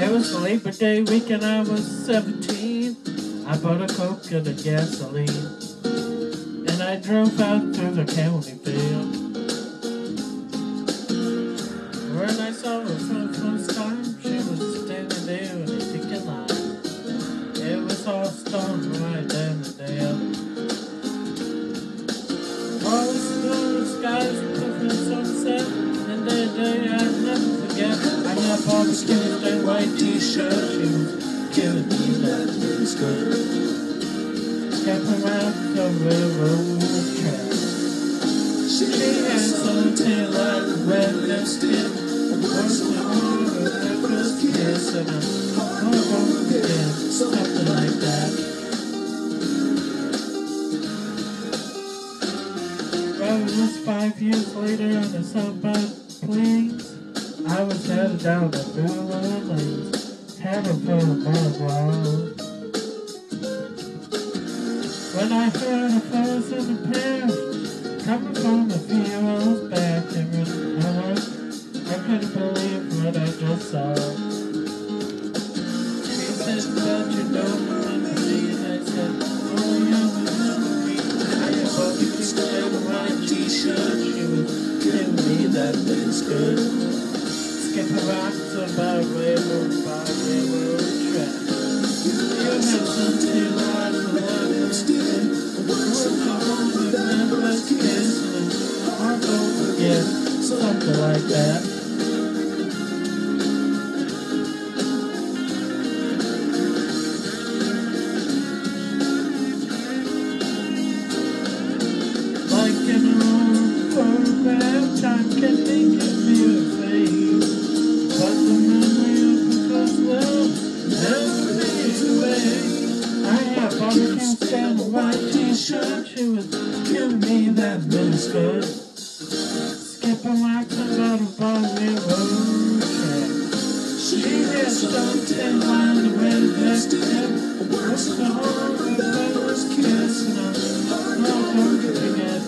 It was Labor Day weekend, I was 17. I bought a Coke and a gasoline. And I drove out through the county field. When I saw her for the first time, she was standing there in a ticket line. It was all storm right down the dale. All the blue skies covered in sunset, and that day I'd never forget. I got barbecue white t-shirt, was giving me that feels good. Kept around the railroad track. She had something like red lipstick, worse than all of her first forget something like that. Was five years later on the Southbound Plains. I was headed down the Blue Lanes, headed for the boardwalk. When I heard a voice in the past, coming from the rows back, and when I I couldn't believe what I just saw. She said, you don't you know me? And I said, oh, yeah, remember me. I had barbecue and a white t-shirt. She was me that feels good. Skip around to my railroad, by railroad track. You had something like a love still. What's the first kiss? And don't forget something like that. Like an old photograph, time can make you feel she was giving me that miniskirt. Skipping like about a Broadway road track. She had something like a red lipstick. What's the whole of the first kiss? And going to forget.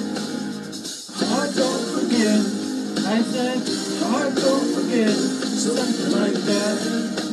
Oh, don't forget. I said, oh, don't forget. Oh, something like that.